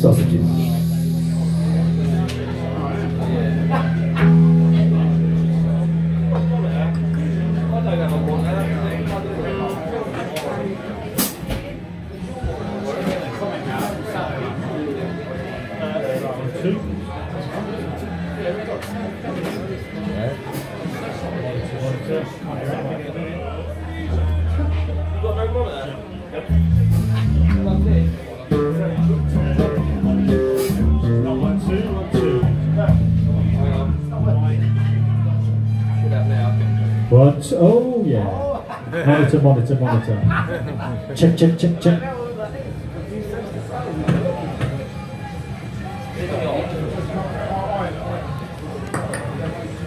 Sausages. What? Oh, yeah. Monitor, monitor, monitor. Check, check, check, check.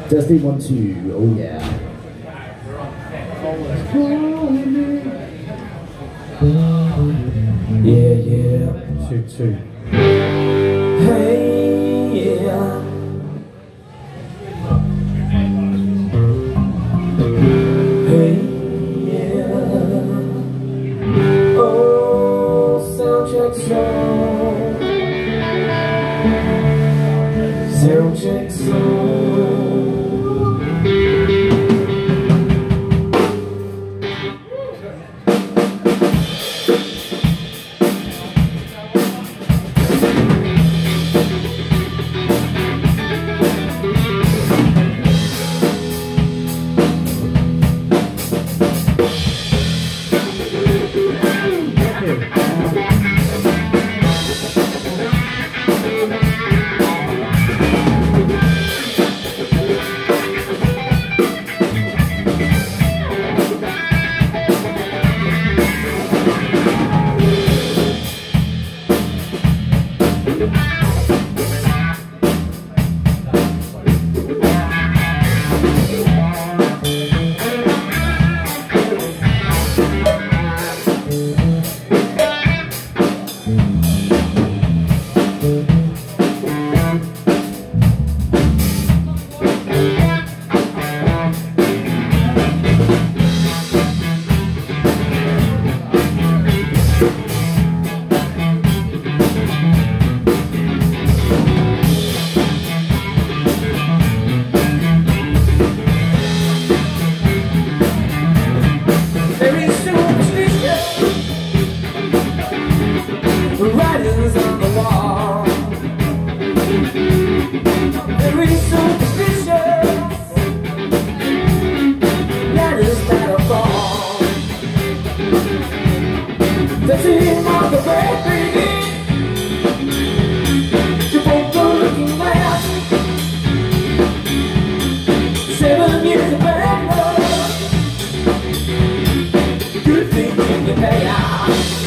Testing one, two. Oh, yeah. Yeah, yeah. Two, two. Hey, Soundcheck song. Your pay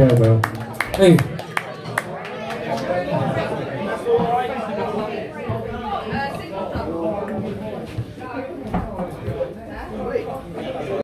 Yeah, 哎